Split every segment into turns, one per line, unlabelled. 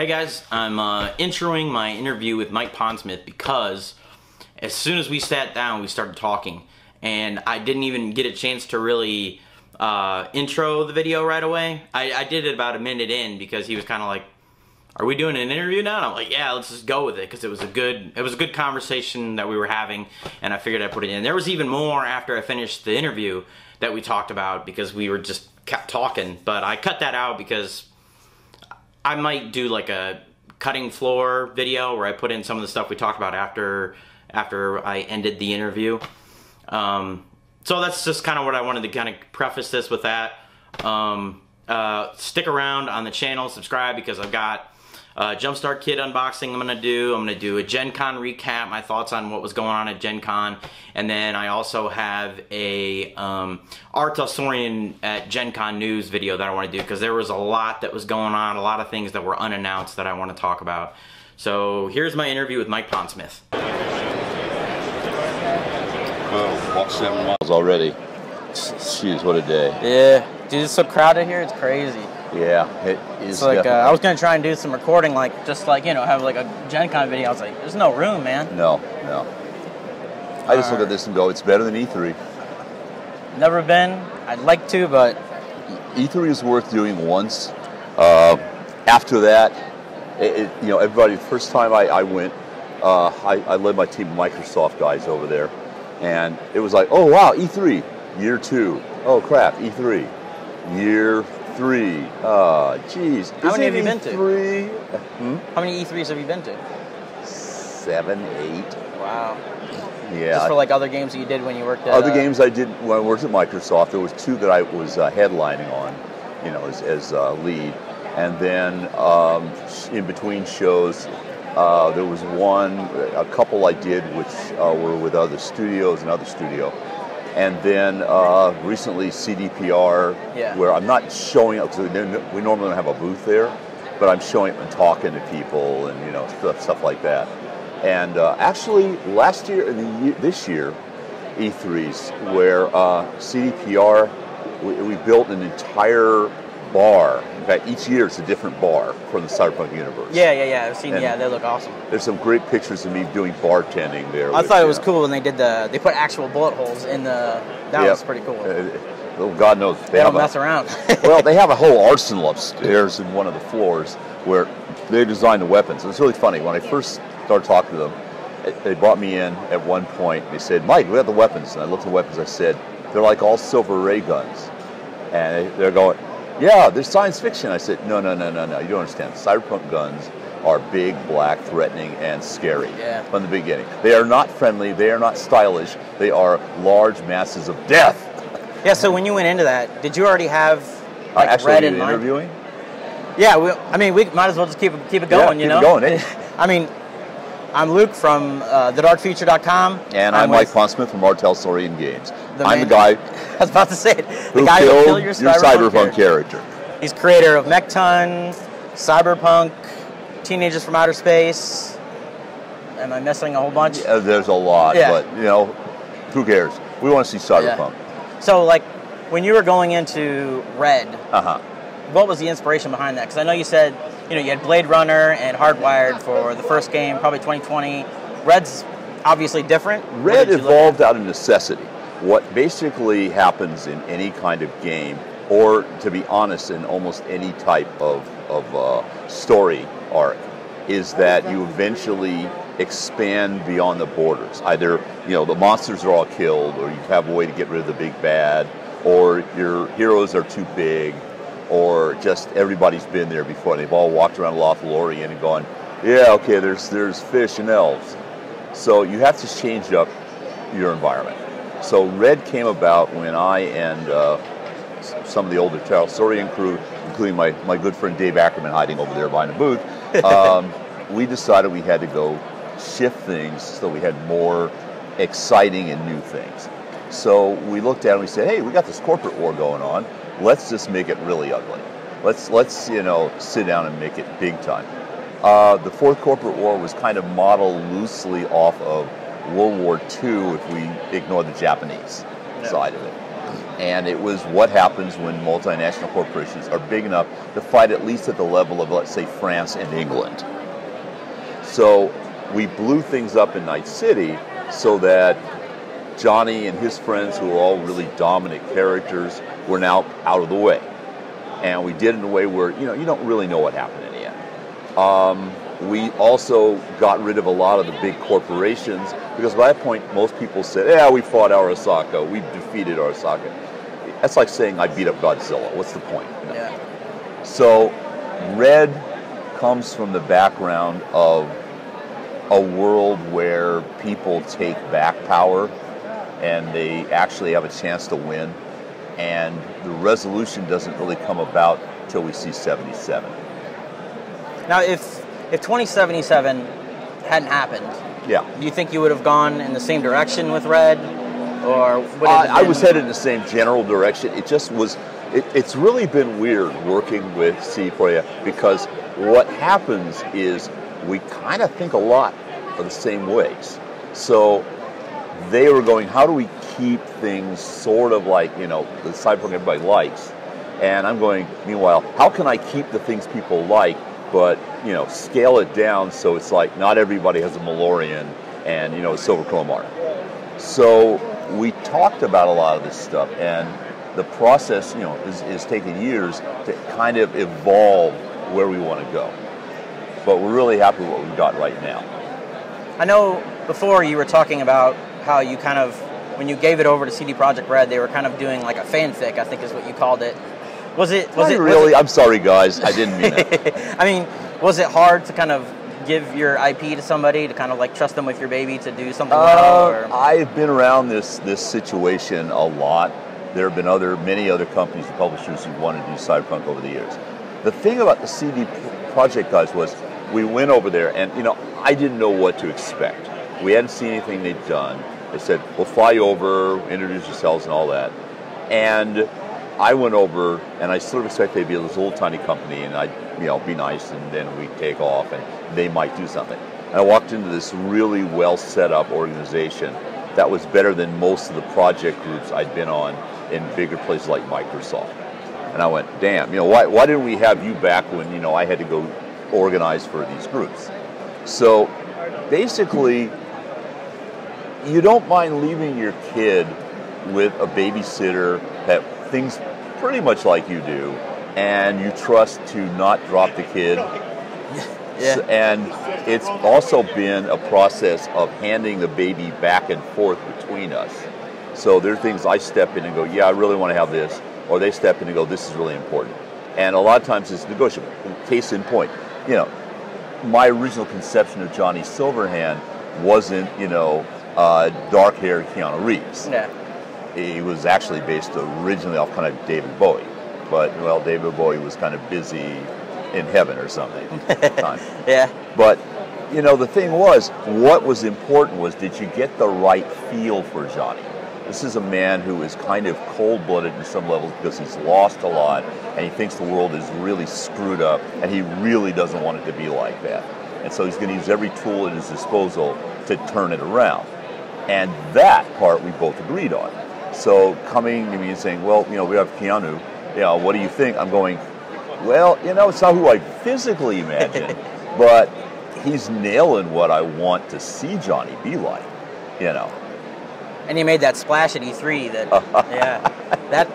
Hey guys, I'm uh, introing my interview with Mike Pondsmith because as soon as we sat down, we started talking, and I didn't even get a chance to really uh, intro the video right away. I, I did it about a minute in because he was kind of like, "Are we doing an interview now?" And I'm like, "Yeah, let's just go with it," because it was a good it was a good conversation that we were having, and I figured I'd put it in. There was even more after I finished the interview that we talked about because we were just kept talking, but I cut that out because I might do like a cutting floor video where I put in some of the stuff we talked about after after I ended the interview. Um, so that's just kind of what I wanted to kind of preface this with that. Um, uh, stick around on the channel, subscribe because I've got uh, Jumpstart Kit unboxing I'm going to do. I'm going to do a Gen Con recap, my thoughts on what was going on at Gen Con. And then I also have a um, R. Talsorian at Gen Con news video that I want to do because there was a lot that was going on, a lot of things that were unannounced that I want to talk about. So here's my interview with Mike Pondsmith.
Oh, walked seven miles already. Jeez, what a day.
Yeah, dude, it's so crowded here. It's crazy.
Yeah, it is.
It's like uh, I was gonna try and do some recording, like just like you know, have like a Gen Con video. I was like, there's no room, man.
No, no. I just look at this and go, it's better than E E3.
Never been. I'd like to, but
E3 is worth doing once. Uh, after that, it, it, you know, everybody. First time I, I went, uh, I, I led my team of Microsoft guys over there, and it was like, oh wow, E3, year two. Oh crap, E3, year three. Ah, jeez.
How many have you been to?
E3? Hmm?
how many E3s have you been to?
Seven, eight.
Wow.
Yeah.
Just for like other games that you did when you worked at
Other
uh,
games I did when I worked at Microsoft, there was two that I was uh, headlining on, you know, as, as uh, lead, and then um, in between shows, uh, there was one, a couple I did which uh, were with other studios, another studio, and then uh, recently CDPR,
Yeah.
where I'm not showing up because we normally don't have a booth there, but I'm showing up and talking to people and you know stuff, stuff like that. And uh, actually, last year, this year, E3s, where uh, CDPR, we, we built an entire bar. In fact, each year it's a different bar from the Cyberpunk universe.
Yeah, yeah, yeah. I've seen.
And-
yeah, they look awesome.
There's some great pictures of me doing bartending there.
I
with,
thought it was
know,
cool when they did the. They put actual bullet holes in the. That
yeah,
was pretty cool.
uh, oh, God knows.
they don't
have a-
mess around.
well, they have a whole arsenal upstairs in one of the floors where they design the weapons. It's really funny. When I first started talking to them, they brought me in at one point. They said, "Mike, we have the weapons." And I looked at the weapons. I said, "They're like all silver ray guns," and they're going, "Yeah, they're science fiction." I said, "No, no, no, no, no. You don't understand. Cyberpunk guns." Are big, black, threatening, and scary
Yeah.
from the beginning. They are not friendly. They are not stylish. They are large masses of death.
yeah. So when you went into that, did you already have
Uh,
like
actually,
red in
you
mind?
interviewing?
Yeah, we, I mean, we might as well just keep it, keep it
Yeah,
going, you
keep
know?
it going, eh?
I mean, I'm Luke from uh, thedarkfuture.com.
And I'm, Mike
with
Pondsmith from R. Talsorian Games. I'm the guy
I was about to say it. The
who
guy
killed
who killed your cyberpunk,
cyberpunk
character.
character.
He's creator of Mekton, Cyberpunk, Teenagers from Outer Space. Am I missing a whole bunch?
Uh, there's a lot,
Yeah.
but you know, who cares? We want to see cyberpunk.
So, like, when you were going into Red,
Uh huh.
what was the inspiration behind that? Because I know you said, you know, you had Blade Runner and Hardwired for the first game, probably 2020. Red's obviously different.
Red
did you look
evolved out of necessity. What basically happens in any kind of game, or to be honest, in almost any type of, of uh, story arc, is that you eventually expand beyond the borders. Either you know the monsters are all killed, or you have a way to get rid of the big bad, or your heroes are too big, or just everybody's been there before. They've all walked around Lothlorien and gone, yeah, okay, there's there's fish and elves. So you have to change up your environment. So Red came about when I and uh, some of the older Talsorian crew, including my, my good friend Dave Ackerman hiding over there behind the booth, um, we decided we had to go shift things so we had more exciting and new things. So we looked at it and we said, hey, we got this corporate war going on. Let's just make it really ugly. Let's, let's you know, sit down and make it big time. Uh, the Fourth Corporate War was kind of modeled loosely off of World War II if we ignore the Japanese
Yeah.
side of it. and it was what happens when multinational corporations are big enough to fight at least at the level of, let's say, France and England. So we blew things up in Night City so that Johnny and his friends, who were all really dominant characters, were now out of the way. And we did it in a way where, you know, you don't really know what happened in the end. Um, we also got rid of a lot of the big corporations because by that point, most people said, yeah, we fought Arasaka, we defeated Arasaka. That's like saying I beat up Godzilla. What's the point?
Know?
Yeah. So, Red comes from the background of a world where people take back power and they actually have a chance to win. And the resolution doesn't really come about until we see 77.
Now, if if 2077 hadn't happened,
yeah,
do you think you would have gone in the same direction with Red, or
uh, I was headed in the same general direction. It just was. It, it's really been weird working with CD Projekt because what happens is we kind of think a lot of the same ways. So they were going, how do we keep things sort of like you know the cyberpunk everybody likes? And I'm going, meanwhile, how can I keep the things people like but you know, scale it down so it's like not everybody has a Malorian and you know, a silver chrome art. So we talked about a lot of this stuff, and the process, you know, is, is taking years to kind of evolve where we want to go. But we're really happy with what we've got right now.
I know before you were talking about how you kind of, when you gave it over to CD Projekt Red, they were kind of doing like a fanfic, I think is what you called it, was it? Was
Not
it
really?
Was it,
I'm sorry, guys. I didn't mean that.
I mean, was it hard to kind of give your IP to somebody to kind of like trust them with your baby to do something? Uh, well,
I've been around this this situation a lot. There have been other many other companies and publishers who wanted to do cyberpunk over the years. The thing about the CD Projekt guys was we went over there and you know I didn't know what to expect. We hadn't seen anything they'd done. They said, "We'll fly over, introduce yourselves, and all that." And I went over and I sort of expected they'd be this little tiny company and I'd you know be nice and then we'd take off and they might do something. And I walked into this really well set up organization that was better than most of the project groups I'd been on in bigger places like Microsoft. And I went, damn, you know, why, why didn't we have you back when, you know, I had to go organize for these groups? So basically, you don't mind leaving your kid with a babysitter that things pretty much like you do, and you trust to not drop the kid.
Yeah.
And it's also been a process of handing the baby back and forth between us. So there are things I step in and go, yeah, I really want to have this, or they step in and go, this is really important. And a lot of times it's negotiable. Case in point, you know, my original conception of Johnny Silverhand wasn't, you know, uh, dark-haired Keanu Reeves.
Yeah
he was actually based originally off kind of David Bowie, but well, David Bowie was kind of busy in heaven or something at the time.
yeah.
But you know, the thing was, what was important was did you get the right feel for Johnny? This is a man who is kind of cold-blooded in some levels because he's lost a lot and he thinks the world is really screwed up and he really doesn't want it to be like that. And so he's going to use every tool at his disposal to turn it around. And that part we both agreed on. So coming to me and saying, well, you know, we have Keanu, you know, what do you think? I'm going, well, you know, it's not who I physically imagine, but he's nailing what I want to see Johnny be like, you know.
And he made that splash at E3 that, yeah, that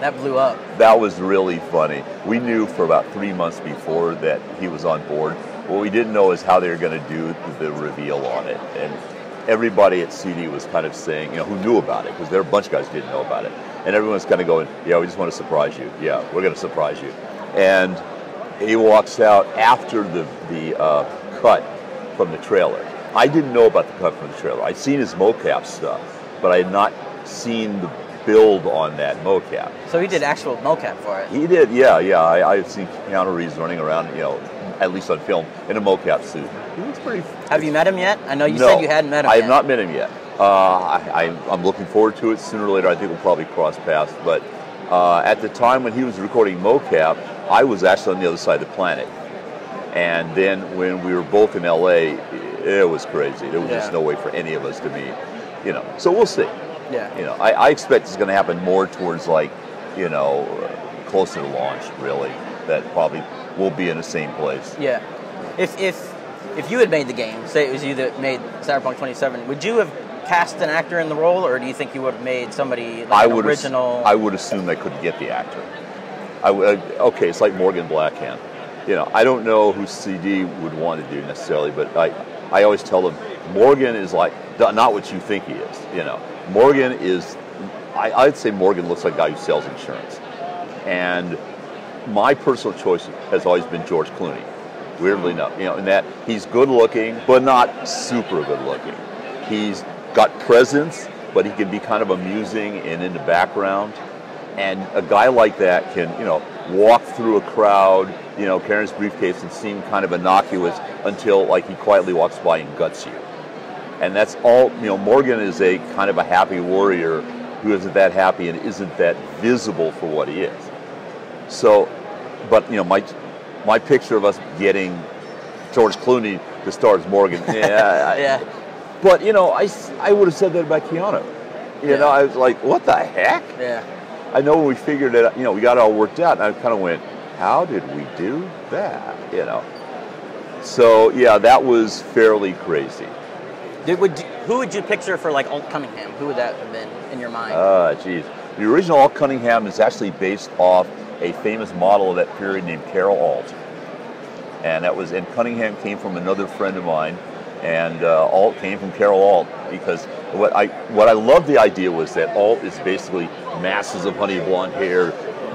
that blew up.
That was really funny. We knew for about three months before that he was on board. What we didn't know is how they were going to do the reveal on it, and everybody at CD was kind of saying, you know, who knew about it, because there were a bunch of guys who didn't know about it. And everyone's kind of going, yeah, we just want to surprise you. Yeah, we're going to surprise you. And he walks out after the, the uh, cut from the trailer. I didn't know about the cut from the trailer. I'd seen his mocap stuff, but I had not seen the build on that mocap.
So he did actual mocap for it?
He did, yeah, yeah. I, I've seen Keanu Reeves running around, you know, at least on film, in a mocap suit. He looks pretty.
Have you met him yet? I know you
no,
said you hadn't met him.
I
have
yet. not met him yet. Uh, I, am looking forward to it. Sooner or later, I think we'll probably cross paths. But uh, at the time when he was recording mocap, I was actually on the other side of the planet. And then when we were both in LA, it was crazy. There was yeah. just no way for any of us to meet. You know, so we'll see.
Yeah.
You know, I, I expect it's going to happen more towards like, you know, uh, closer to launch. Really, that probably will be in the same place.
Yeah. If if if you had made the game, say it was you that made Cyberpunk 27, would you have cast an actor in the role, or do you think you would have made somebody like
I would
original?
I would assume they couldn't get the actor. I would, okay, it's like Morgan Blackhand. You know, I don't know who CD would want to do necessarily, but I, I always tell them Morgan is like not what you think he is. You know, Morgan is. I, I'd say Morgan looks like a guy who sells insurance, and my personal choice has always been George Clooney. Weirdly enough, you know, in that he's good looking, but not super good looking. He's got presence, but he can be kind of amusing and in the background. And a guy like that can, you know, walk through a crowd, you know, carrying his briefcase and seem kind of innocuous until like he quietly walks by and guts you. And that's all, you know, Morgan is a kind of a happy warrior who isn't that happy and isn't that visible for what he is. So, but, you know, my, my picture of us getting George Clooney to star as Morgan, yeah,
yeah.
But you know, I, I would have said that about Keanu. You
Yeah.
know, I was like, what the heck?
Yeah.
I know when we figured it, out, you know, we got it all worked out, and I kind of went, how did we do that? You know. So yeah, that was fairly crazy.
Did, would who would you picture for like Alt Cunningham? Who would that have been in your mind?
Ah, geez. The original Alt Cunningham is actually based off a famous model of that period named Carol Alt. And that was, and Cunningham came from another friend of mine, and uh, Alt came from Carol Alt because what I what I love the idea was that Alt is basically masses of honey blonde hair,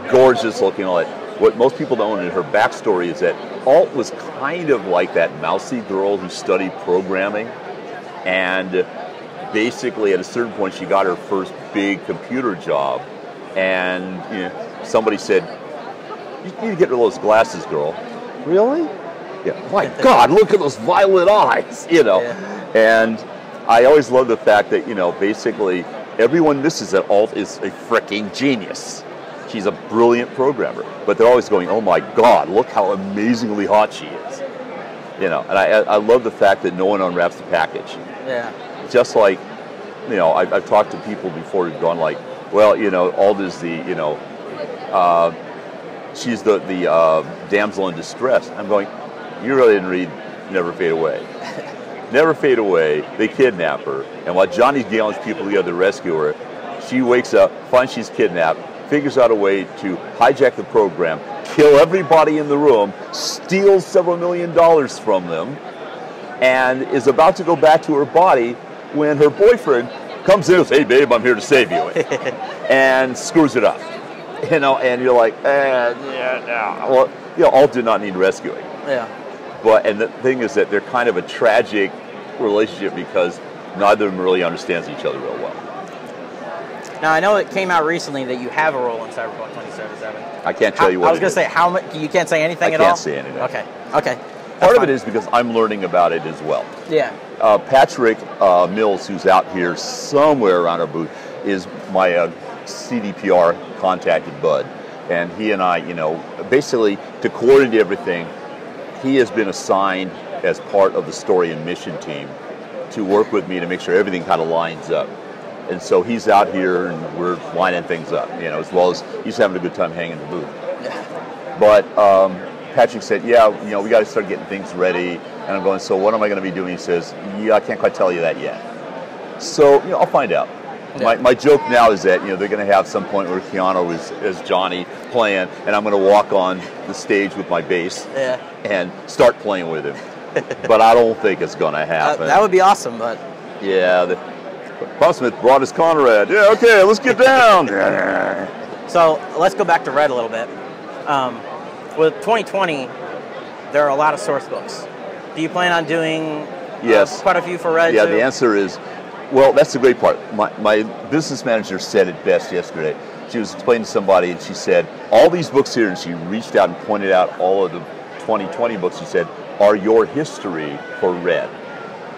gorgeous looking, all that. What most people don't know in her backstory is that Alt was kind of like that mousy girl who studied programming, and basically at a certain point she got her first big computer job, and you know, somebody said, "You need to get rid of those glasses, girl." Really? Yeah. My God, look at those violet eyes. You know,
Yeah.
and I always love the fact that you know basically everyone misses that Alt is a freaking genius. She's a brilliant programmer, but they're always going, "Oh my God, look how amazingly hot she is." You know, and I, I love the fact that no one unwraps the package.
Yeah.
just like you know I've, I've talked to people before who've gone like well you know Alda's the you know uh, she's the the uh, damsel in distress. I'm going you really didn't read Never Fade Away. Never Fade Away they kidnap her. And while Johnny Galen's people together to rescue her she wakes up finds she's kidnapped figures out a way to hijack the program kill everybody in the room steals several million dollars from them and is about to go back to her body when her boyfriend comes in and says, "Hey, babe, I'm here to save you," and screws it up. You know, and you're like, eh, yeah, no. Well, you know, all do not need rescuing.
Yeah.
But and the thing is that they're kind of a tragic relationship because neither of them really understands each other real well.
Now I know it came out recently that you have a role in Cyberpunk 2077.
I can't tell
How-
you what
I was going to say how much. You can't say anything
I
at all.
I can't say anything.
Okay. Okay.
Part
That's
of it is because I'm learning about it as well.
Yeah.
Uh, Patrick uh, Mills, who's out here somewhere around our booth, is my uh, CDPR contacted bud, and he and I, you know, basically to coordinate everything, he has been assigned as part of the story and mission team to work with me to make sure everything kind of lines up. And so he's out here and we're lining things up, you know, as well as he's having a good time hanging the booth. But um, Patrick said, "Yeah, you know, we got to start getting things ready." And I'm going, "So what am I going to be doing?" He says, "Yeah, I can't quite tell you that yet." So you know, I'll find out. My,
Yeah.
my joke now is that you know they're going to have some point where Keanu is as Johnny playing, and I'm going to walk on the stage with my bass
Yeah.
and start playing with him. but I don't think it's going to
That,
happen.
that would be awesome, but
yeah. The, Bob Smith brought his Conrad. Yeah, okay, let's get down.
So let's go back to Red a little bit. Um, with 2020, there are a lot of source books. Do you plan on doing uh,
Yes.
quite a few for Red?
Yeah,
too?
the answer is, well, that's the great part. My, my business manager said it best yesterday. She was explaining to somebody, and she said, all these books here, and she reached out and pointed out all of the 2020 books, she said, are your history for Red.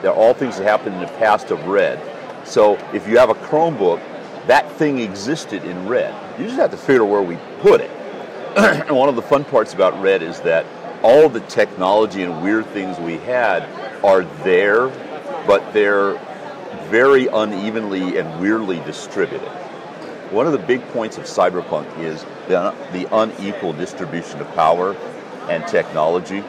They're all things that happened in the past of Red. So if you have a Chromebook, that thing existed in Red. You just have to figure out where we put it. and one of the fun parts about Red is that all the technology and weird things we had are there, but they're very unevenly and weirdly distributed. One of the big points of cyberpunk is the, the unequal distribution of power and technology,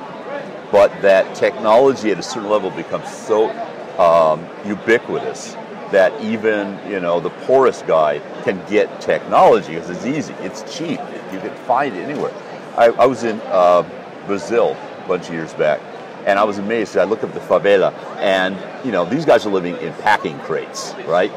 but that technology at a certain level becomes so um, ubiquitous that even you know the poorest guy can get technology because it's easy, it's cheap, you can find it anywhere. I, I was in uh, Brazil a bunch of years back, and I was amazed. I looked up the favela, and you know these guys are living in packing crates, right?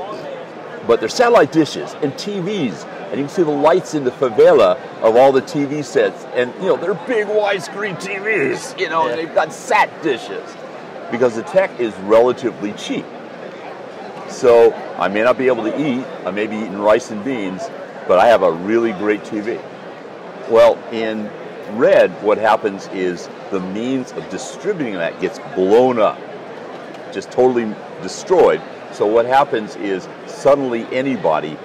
But they're satellite dishes and TVs, and you can see the lights in the favela of all the TV sets, and you know they're big widescreen TVs, you know,
Yeah.
and they've got sat dishes because the tech is relatively cheap. So I may not be able to eat, I may be eating rice and beans, but I have a really great TV. Well, in red, what happens is the means of distributing that gets blown up, just totally destroyed. So what happens is suddenly anybody,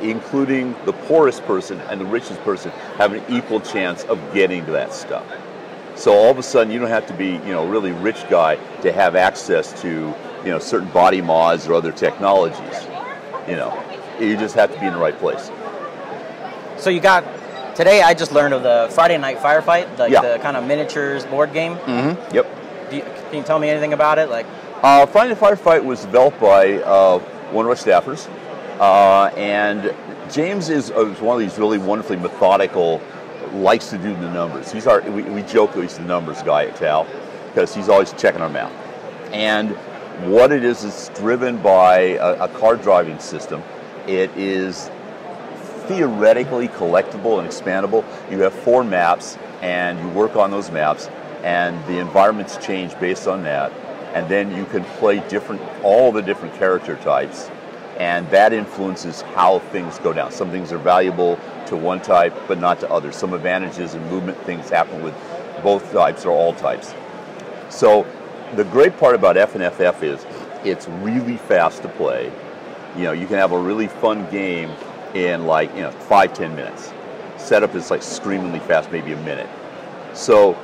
including the poorest person and the richest person, have an equal chance of getting to that stuff. So all of a sudden, you don't have to be, you know, a really rich guy to have access to, you know, certain body mods or other technologies. You know, you just have to be in the right place.
So you got today. I just learned of the Friday Night Firefight, like
Yeah.
the kind of miniatures board game.
Mm-hmm. Yep.
Do you, can you tell me anything about it? Like,
Uh, Friday Night Firefight was developed by uh, one of our staffers, uh, and James is, uh, is one of these really wonderfully methodical, likes to do the numbers. He's our, we, we joke that he's the numbers guy at Cal, because he's always checking our math. And what it is, is driven by a, a car driving system. It is theoretically collectible and expandable. You have four maps, and you work on those maps, and the environments change based on that. And then you can play different, all the different character types, and that influences how things go down. Some things are valuable to one type, but not to others. Some advantages and movement things happen with both types or all types. So the great part about FNFF is it's really fast to play. You know, you can have a really fun game in like, you know, five, ten minutes. Setup is like screamingly fast, maybe a minute. So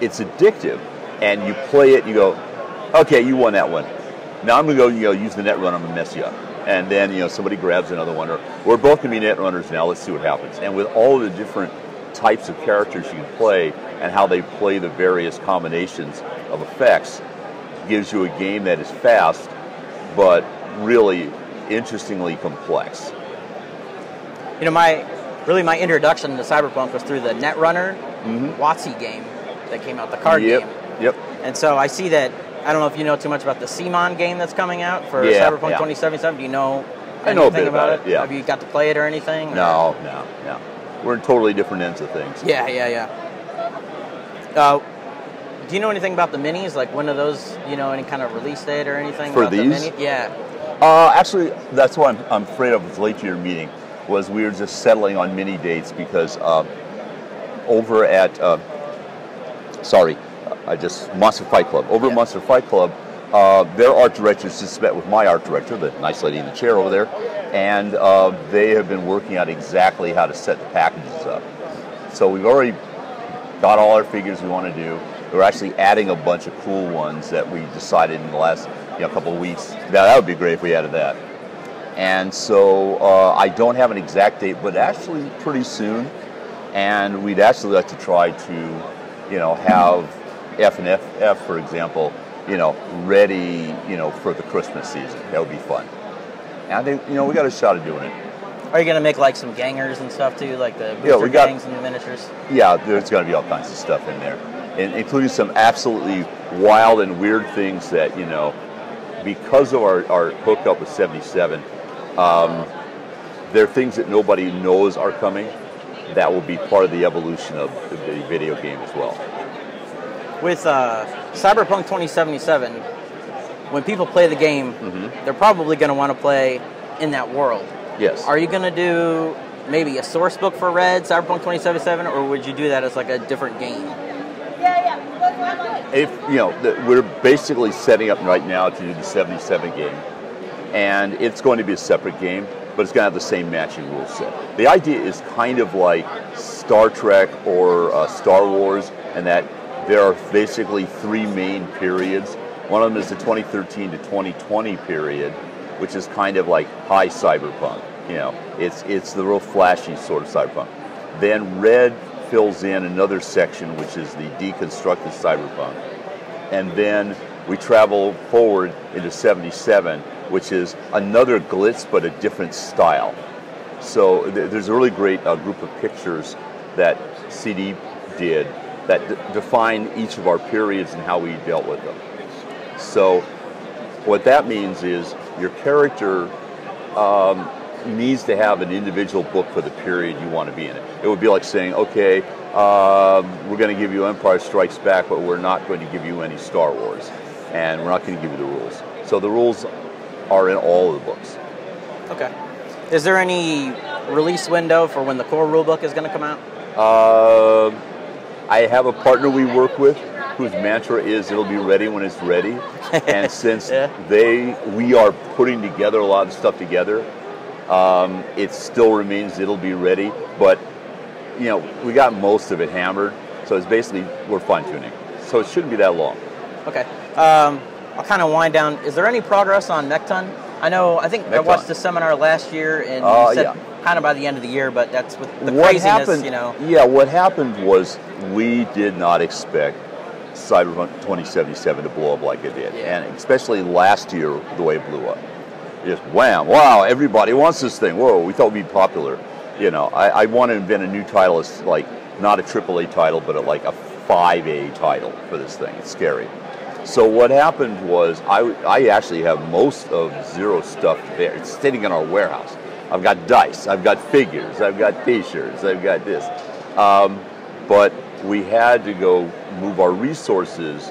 it's addictive and you play it you go, okay, you won that one. Now I'm gonna go, you know, use the net run, I'm gonna mess you up. And then, you know, somebody grabs another one, or we're both gonna be net runners now, let's see what happens. And with all the different types of characters you can play and how they play the various combinations of effects gives you a game that is fast, but really interestingly complex.
you know, my really my introduction to Cyberpunk was through the Netrunner
Mhm.
WotC game that came out, the card
yep,
game.
Yep.
And so I see that. I don't know if you know too much about the CMON game that's coming out for
Yeah,
Cyberpunk
yeah.
2077. Do you know
I know a
anything
bit about it, yeah.
Have you got to play it or anything? or-
No, no, no. We're in totally different ends of things.
Yeah, yeah, yeah. Uh, do you know anything about the minis? Like when are those? You know, any kind of release date or anything?
For
about the
these?
mini? Yeah.
Uh, actually, that's what I'm, I'm afraid of. Was late to your meeting was we were just settling on mini dates because uh, over at uh, sorry, I just Monster Fight Club. Over
Yeah.
at Monster Fight Club, uh, their art directors just met with my art director, the nice lady in the chair over there, and uh, they have been working out exactly how to set the packages up. So we've already got all our figures we want to do. We're actually adding a bunch of cool ones that we decided in the last you know, couple of weeks. Now that would be great if we added that. And so uh, I don't have an exact date, but actually pretty soon. And we'd actually like to try to, you know, have F and F, F for example, you know, ready, you know, for the Christmas season. That would be fun. And I think, you know, we got a shot at doing it.
Are you gonna make like some gangers and stuff too, like the booster
Yeah, we got-
gangs and the miniatures?
Yeah, there's going to be all kinds of stuff in there, in, including some absolutely wild and weird things that you know, because of our, our hookup with 77, um, there are things that nobody knows are coming that will be part of the evolution of the video game as well.
With uh, Cyberpunk 2077, when people play the game,
Mm-hmm.
they're probably gonna want to play in that world.
Yes.
Are you gonna do maybe a source book for Red Cyberpunk 2077, or would you do that as like a different game? Yeah, yeah.
If you know, the, we're basically setting up right now to do the 77 game, and it's going to be a separate game, but it's going to have the same matching rule set. The idea is kind of like Star Trek or uh, Star Wars, and that there are basically three main periods One of them is the 2013 to 2020 period, which is kind of like high cyberpunk. You know, it's it's the real flashy sort of cyberpunk. Then red fills in another section, which is the deconstructed cyberpunk, and then we travel forward into 77, which is another glitz but a different style. So th- there's a really great uh, group of pictures that CD did that d- define each of our periods and how we dealt with them. So what that means is your character um, needs to have an individual book for the period you want to be in it. It would be like saying, okay, um, we're going to give you Empire Strikes Back, but we're not going to give you any Star Wars, and we're not going to give you the rules. So the rules are in all of the books.
Okay. Is there any release window for when the core rulebook is going to come out?
Uh, I have a partner we work with whose mantra is it'll be ready when it's ready. and since
Yeah.
they we are putting together a lot of stuff together, um, it still remains it'll be ready. But you know, we got most of it hammered, so it's basically we're fine tuning. So it shouldn't be that long.
Okay. Um, I'll kind of wind down. Is there any progress on Mekton? I know. I think I watched the seminar last year, and
Uh,
you said
yeah.
Kind of by the end of the year. But that's with the
what
craziness,
happened,
you know.
Yeah, what happened was we did not expect Cyberpunk 2077 to blow up like it did,
Yeah.
and especially last year the way it blew up. Just wham! Wow! Everybody wants this thing. Whoa! We thought we'd be popular. You know, I, I want to invent a new title. It's like not a AAA title, but a, like a 5A title for this thing. It's scary. So what happened was I, I actually have most of Zero stuff there. It's sitting in our warehouse. I've got dice, I've got figures, I've got T-shirts, I've got this. Um, but we had to go move our resources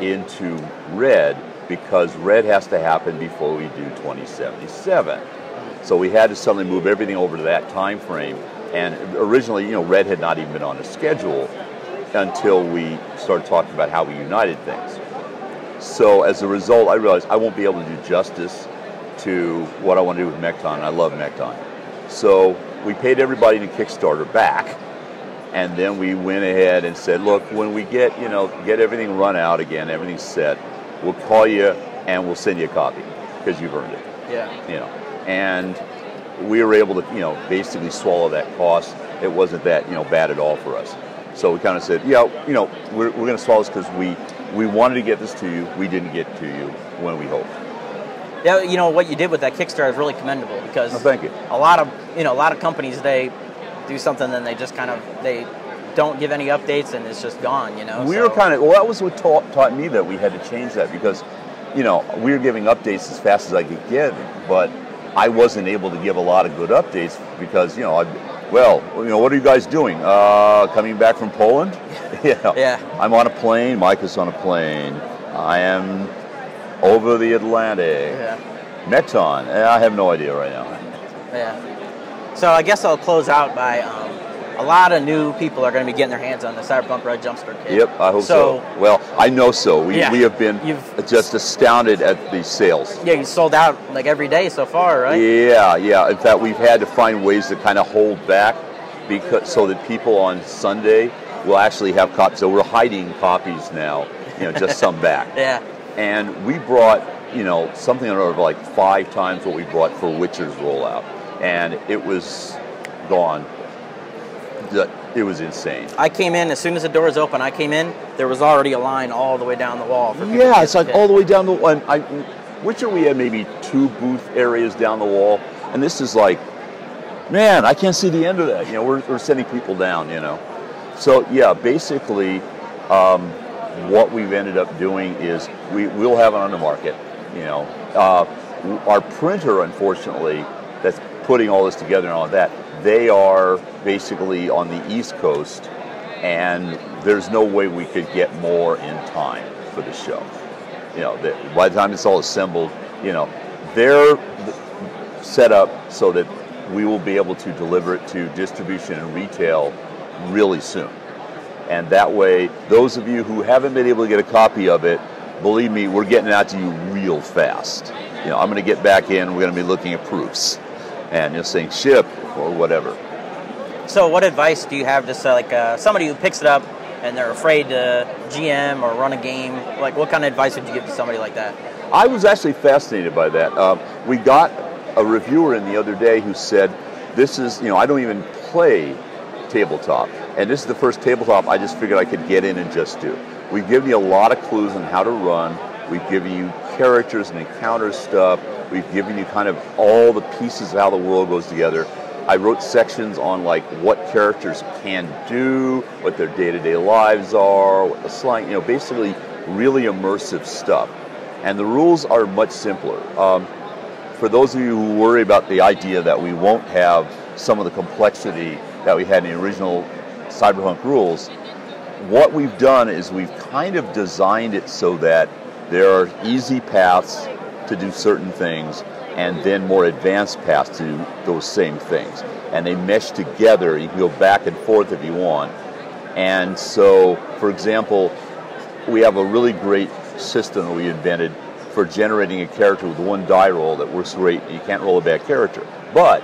into Red because Red has to happen before we do 2077. So we had to suddenly move everything over to that time frame. And originally, you know, Red had not even been on the schedule until we started talking about how we united things. So as a result, I realized I won't be able to do justice to what I want to do with Mekton. I love Mekton. So we paid everybody in Kickstarter back, and then we went ahead and said, look, when we get you know get everything run out again, everything's set, we'll call you and we'll send you a copy because you've earned it.
Yeah.
You know, and we were able to you know basically swallow that cost. It wasn't that you know bad at all for us. So we kind of said, yeah, you know, we're, we're going to swallow this because we we wanted to get this to you. We didn't get to you when we hoped.
Yeah, you know what you did with that Kickstarter is really commendable because
Oh, thank you.
a lot of you know a lot of companies they do something and they just kind of they don't give any updates and it's just gone. You know.
we
so-
were kind of well. That was what taught, taught me that we had to change that because, you know, we were giving updates as fast as I could get, but I wasn't able to give a lot of good updates because you know, I, well, you know, what are you guys doing? Uh, coming back from Poland? know,
Yeah.
I'm on a plane. Mike is on a plane. I am over the Atlantic.
Yeah.
Mekton. I have no idea right now.
Yeah. So I guess I'll close out by um, a lot of new people are going to be getting their hands on the Cyberpunk Red Jumpstart kit.
Yep, I hope so. Well, I know so. We,
Yeah.
we have been
You've-
just astounded at the sales.
Yeah, you sold out like every day so far, right?
Yeah, yeah. In fact, we've had to find ways to kind of hold back because so that people on Sunday will actually have copies. So we're hiding copies now, you know, just some back.
Yeah.
And we brought, you know, something on order of like five times what we brought for Witcher's rollout, and it was gone. It was insane.
I came in as soon as the doors open. I came in. There was already a line all the way down the wall.
Yeah, it's like all the way down the one. I, Witcher, we had maybe two booth areas down the wall, and this is like, man, I can't see the end of that. You know, we're, we're sending people down. You know, so yeah, basically, um, what we've ended up doing is we will have it on the market. You know, uh, our printer, unfortunately, that's putting all this together and all that, they are basically on the East Coast, and there's no way we could get more in time for the show. You know, that by the time it's all assembled, you know, they're set up so that we will be able to deliver it to distribution and retail really soon. And that way, those of you who haven't been able to get a copy of it, believe me, we're getting it out to you real fast. You know, I'm going to get back in. We're going to be looking at proofs and just saying ship or whatever.
So, what advice do you have to say, like uh, somebody who picks it up and they're afraid to GM or run a game, like what kind of advice would you give to somebody like that?
I was actually fascinated by that. Um, we got a reviewer in the other day who said, "This is, you know, I don't even play tabletop, and this is the first tabletop I just figured I could get in and just do." We've given you a lot of clues on how to run. We've given you characters and encounter stuff. We've given you kind of all the pieces of how the world goes together. I wrote sections on like what characters can do, what their day-to-day lives are, what the slang, you know, basically really immersive stuff. And the rules are much simpler. Um, for those of you who worry about the idea that we won't have some of the complexity that we had in the original Cyberpunk rules, what we've done is we've kind of designed it so that there are easy paths to do certain things and then more advanced paths to do those same things. And they mesh together. You can go back and forth if you want. And so, for example, we have a really great system that we invented for generating a character with one die roll that works great. You can't roll a bad character. But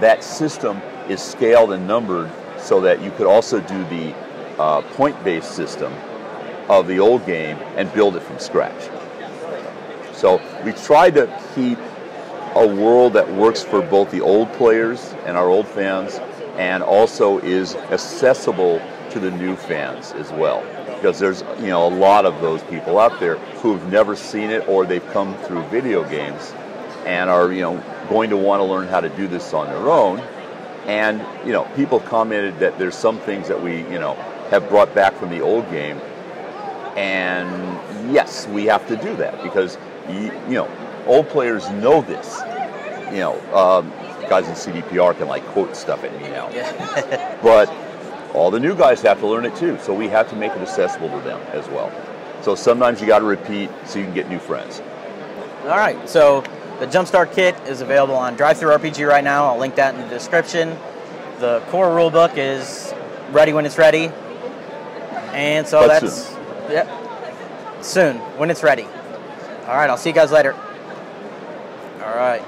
that system is scaled and numbered so that you could also do the uh, point-based system of the old game and build it from scratch. So we tried to keep a world that works for both the old players and our old fans and also is accessible to the new fans as well because there's you know a lot of those people out there who've never seen it or they've come through video games and are you know going to want to learn how to do this on their own and you know people commented that there's some things that we you know have brought back from the old game and yes we have to do that because you, you know old players know this you know um, guys in cdpr can like quote stuff at me now but all the new guys have to learn it too. So we have to make it accessible to them as well. So sometimes you got to repeat so you can get new friends.
All right, so the Jumpstart Kit is available on DriveThruRPG right now. I'll link that in the description. The core rulebook is ready when it's ready, and so
But
that's yeah, soon when it's ready. All right, I'll see you guys later. All right.